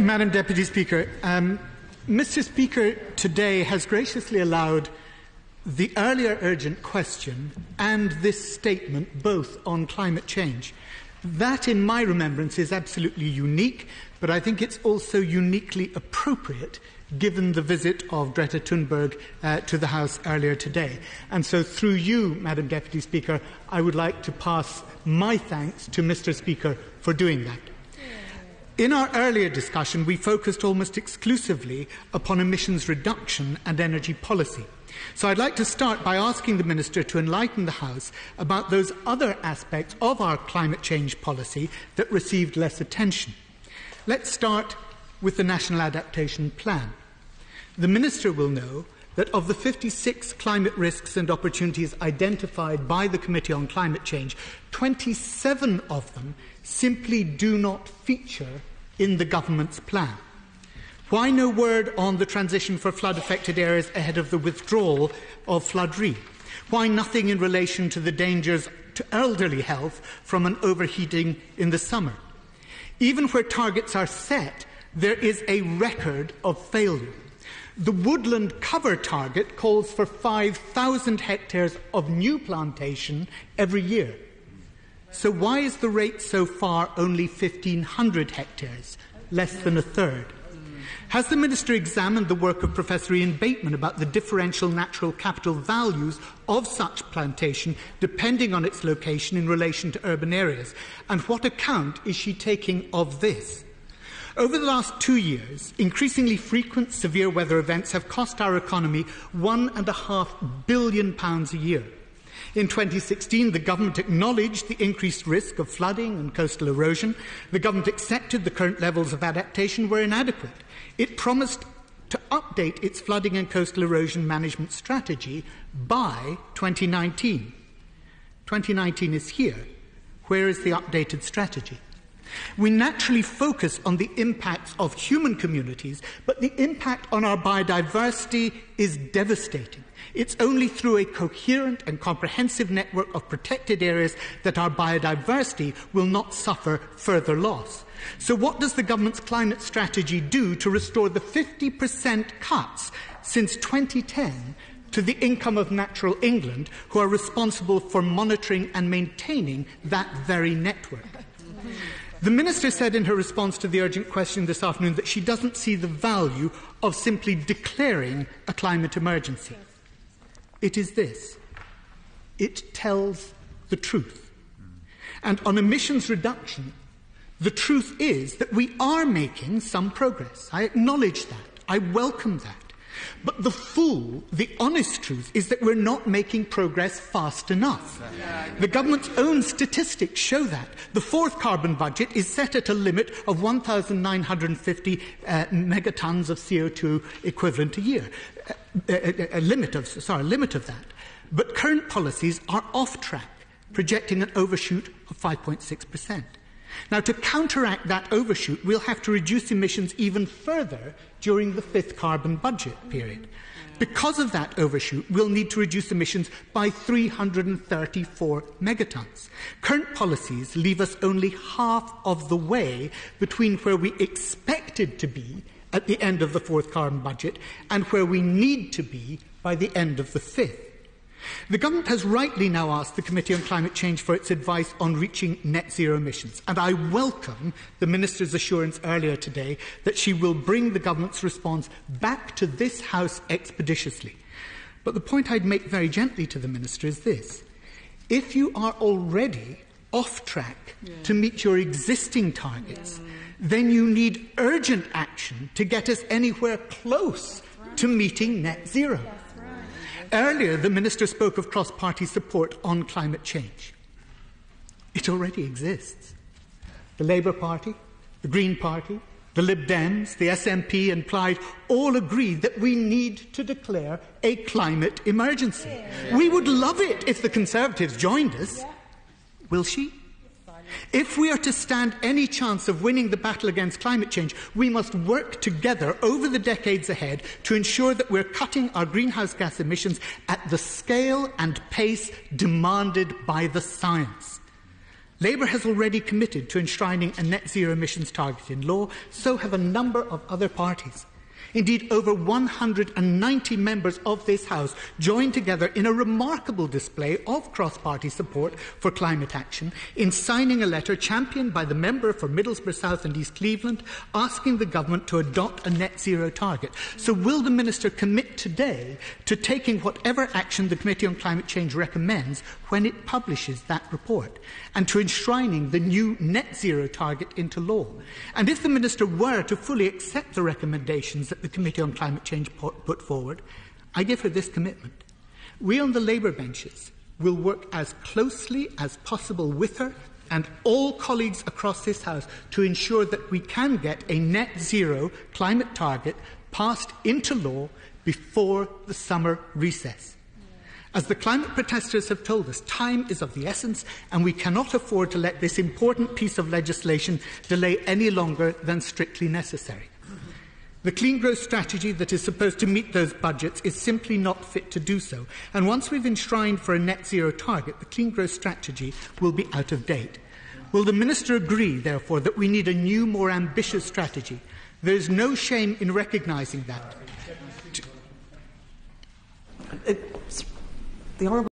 Madam Deputy Speaker, um, Mr. Speaker today has graciously allowed the earlier urgent question and this statement both on climate change. That, in my remembrance, is absolutely unique, but I think it's also uniquely appropriate given the visit of Greta Thunberg uh, to the House earlier today. And so, through you, Madam Deputy Speaker, I would like to pass my thanks to Mr. Speaker for doing that. In our earlier discussion, we focused almost exclusively upon emissions reduction and energy policy. So I'd like to start by asking the Minister to enlighten the House about those other aspects of our climate change policy that received less attention. Let's start with the National Adaptation Plan. The Minister will know that of the 56 climate risks and opportunities identified by the Committee on Climate Change, 27 of them simply do not feature in the government's plan. Why no word on the transition for flood affected areas ahead of the withdrawal of flood relief? Why nothing in relation to the dangers to elderly health from an overheating in the summer? Even where targets are set, there is a record of failure. The woodland cover target calls for 5,000 hectares of new plantation every year. So, why is the rate so far only 1,500 hectares, less than a third? Has the Minister examined the work of Professor Ian Bateman about the differential natural capital values of such plantation depending on its location in relation to urban areas? And what account is she taking of this? Over the last two years, increasingly frequent severe weather events have cost our economy one and a half billion pounds a year. In 2016, the government acknowledged the increased risk of flooding and coastal erosion. The government accepted the current levels of adaptation were inadequate. It promised to update its flooding and coastal erosion management strategy by 2019. 2019 is here. Where is the updated strategy? We naturally focus on the impacts of human communities, but the impact on our biodiversity is devastating. It's only through a coherent and comprehensive network of protected areas that our biodiversity will not suffer further loss. So, what does the government's climate strategy do to restore the 50% cuts since 2010 to the income of Natural England, who are responsible for monitoring and maintaining that very network? The Minister said in her response to the urgent question this afternoon that she doesn't see the value of simply declaring a climate emergency. It is this it tells the truth. And on emissions reduction, the truth is that we are making some progress. I acknowledge that. I welcome that. But the full, the honest truth is that we're not making progress fast enough. The government's own statistics show that. The fourth carbon budget is set at a limit of 1,950 uh, megatons of CO2 equivalent a year a, a, limit of sorry, a limit of that. But current policies are off track, projecting an overshoot of 5.6%. Now, to counteract that overshoot, we'll have to reduce emissions even further during the fifth carbon budget period. Because of that overshoot, we'll need to reduce emissions by 334 megatons. Current policies leave us only half of the way between where we expected to be at the end of the fourth carbon budget and where we need to be by the end of the fifth. The government has rightly now asked the Committee on Climate Change for its advice on reaching net zero emissions, and I welcome the Minister's assurance earlier today that she will bring the government's response back to this House expeditiously. But the point I'd make very gently to the Minister is this. If you are already off track yeah. to meet your existing targets, yeah then you need urgent action to get us anywhere close to meeting net zero. Earlier, the Minister spoke of cross party support on climate change. It already exists. The Labour Party, the Green Party, the Lib Dems, the SNP, and Plaid all agreed that we need to declare a climate emergency. Yeah. We would love it if the Conservatives joined us. Yeah. Will she? If we are to stand any chance of winning the battle against climate change, we must work together over the decades ahead to ensure that we're cutting our greenhouse gas emissions at the scale and pace demanded by the science. Labour has already committed to enshrining a net zero emissions target in law, so have a number of other parties. Indeed, over 190 members of this House joined together in a remarkable display of cross party support for climate action in signing a letter championed by the member for Middlesbrough South and East Cleveland asking the government to adopt a net zero target. So, will the Minister commit today to taking whatever action the Committee on Climate Change recommends when it publishes that report and to enshrining the new net zero target into law? And if the Minister were to fully accept the recommendations that the Committee on Climate Change put forward, I give her this commitment. We on the Labour benches will work as closely as possible with her and all colleagues across this House to ensure that we can get a net zero climate target passed into law before the summer recess. As the climate protesters have told us, time is of the essence, and we cannot afford to let this important piece of legislation delay any longer than strictly necessary. The clean growth strategy that is supposed to meet those budgets is simply not fit to do so. And once we've enshrined for a net zero target, the clean growth strategy will be out of date. Will the Minister agree, therefore, that we need a new, more ambitious strategy? There is no shame in recognising that. Uh, the Honourable